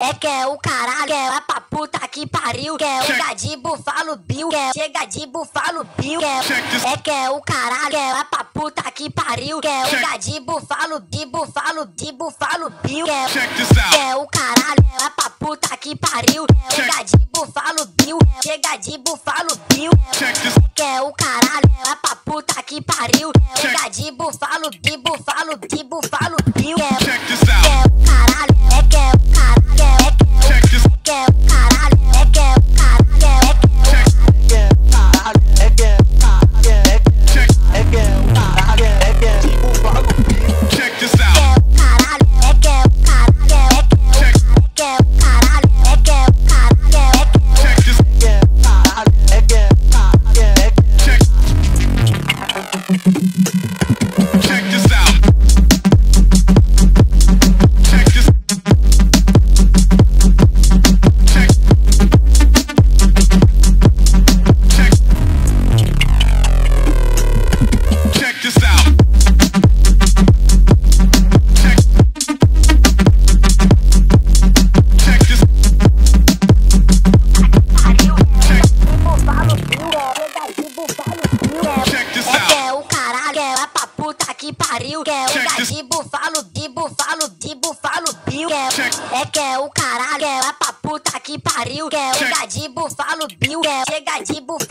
É que é o caralho, é lá pra puta que pariu. Que é o gadi bufalo Bill, que é chega de bufalo Bill. Que é, é que é o caralho, é lá pra puta que pariu. Que é o gadi bufalo de bufalo de bufalo Bill. Que é, que é o caralho, é lá pra puta que pariu. Que é o gadi bufalo Bill, chega de bufalo Bill. É que é o caralho, é lá pra puta que pariu. Que é o gadi bufalo de bufalo de bufalo Que é o Check gadi bufalo de bufalo de bufalo Bill. Que é, é que é o caralho, é lá pra puta que pariu. Que é o Check. gadi bufalo Bill. Que é chega de bufalo